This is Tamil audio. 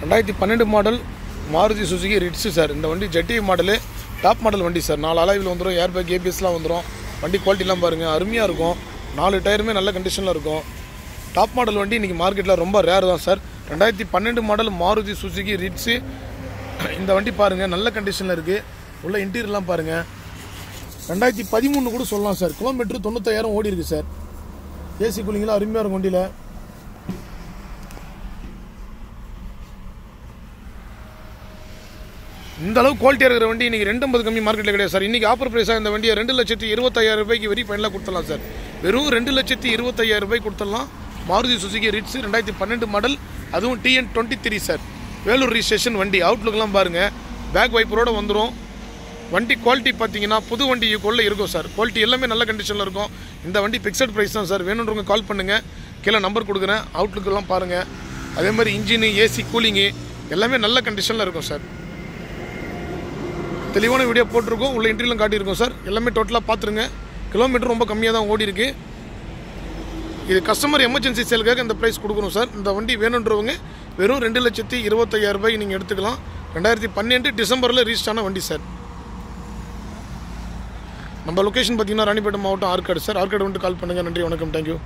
ரெண்டாயிரத்தி பன்னெண்டு model Maruti Suzuki Ritz sir. இந்த வண்டி ஜெட்டி மாடலு டாப் மாடல் வண்டி சார். நாலு அலாவில் வந்துடும் ஏர் பேக் ஏபிஎஸ்லாம் வந்துடும் வண்டி குவாலிட்டிலாம் பாருங்கள் அருமையாக இருக்கும். நாலு டயருமே நல்ல கண்டிஷனில் இருக்கும். டாப் மாடல் வண்டி இன்றைக்கி மார்க்கெட்டில் ரொம்ப ரேர் தான் சார். ரெண்டாயிரத்தி பன்னெண்டு மாடல் மாருதி சுசுகி ரிட்ஸு இந்த வண்டி பாருங்கள் நல்ல கண்டிஷனில் இருக்குது உள்ள இன்டீரியர்லாம் பாருங்கள் ரெண்டாயிரத்தி பதிமூணு கூட சொல்லலாம் சார். கிலோமீட்டர் தொண்ணூத்தாயிரம் ஓடி இருக்குது சார் ஏசி கூலிங்கெலாம் அருமையாக இருக்கும் வண்டியில். இந்த அளவு குவாலிட்டியாக இருக்கிற வண்டி இன்றைக்கி ரெண்டு கம்மி மார்க்கெட்டில் கிடையாது சார் இன்றைக்கி ஆஃபர் ப்ரைஸாக இந்த வண்டியை ரெண்டு லட்சத்தி இருபத்தாயிரம் ரூபாய்க்கு வெரி ஃபைனலாக கொடுத்துடலாம் சார் வெறும் ரெண்டு லட்சத்தி இருபத்தாயிரம் ரூபாய் கொடுத்துடலாம். மாருதி சுசுகி ரிட்ஸ் ரெண்டாயிரத்தி பன்னெண்டு மாடல் அதுவும் TN twenty three sir Vellore registration வண்டி. அவுட்லுக்கெலாம் பாருங்கள் பேக் வைப்பரோட வந்துடும் வண்டி குவாலிட்டி பார்த்தீங்கன்னா புது வண்டி கொள்ள இருக்கும் சார் குவாலிட்டி எல்லாமே நல்ல கண்டிஷனில் இருக்கும். இந்த வண்டி ஃபிக்ஸட் ப்ரைஸ் தான் சார் வேணுன்றவங்க கால் பண்ணுங்கள் கீழே நம்பர் கொடுக்குறேன். அவுட்லுக்கெல்லாம் பாருங்கள் அதே மாதிரி இன்ஜினு ஏசி கூலிங்கு எல்லாமே நல்ல கண்டிஷனில் இருக்கும் சார் தெளிவான வீடியோ போட்டிருக்கோம். உள்ள இன்டர்வியூலாம் காட்டியிருக்கோம் சார் எல்லாமே டோட்டலாக பார்த்துருங்க. கிலோமீட்டர் ரொம்ப கம்மியாக தான் ஓடி இருக்கு இது கஸ்டமர் எமர்ஜென்சி சேலுக்காக இந்த ப்ரைஸ் கொடுக்கணும் சார் இந்த வண்டி வேணுன்றவங்க வெறும் ரெண்டு லட்சத்தி இருபத்தையாயிரம் நீங்கள் எடுத்துக்கலாம். ரெண்டாயிரத்தி பன்னெண்டு டிசம்பரில் ரீச் ஆன வண்டி சார் நம்ம லொக்கேஷன் பார்த்தீங்கன்னா ராணிப்பேட்டை மாவட்டம் ஆற்காடு சார் ஆற்காடு வந்துட்டு கால் பண்ணுங்கள் நன்றி வணக்கம். தேங்க்யூ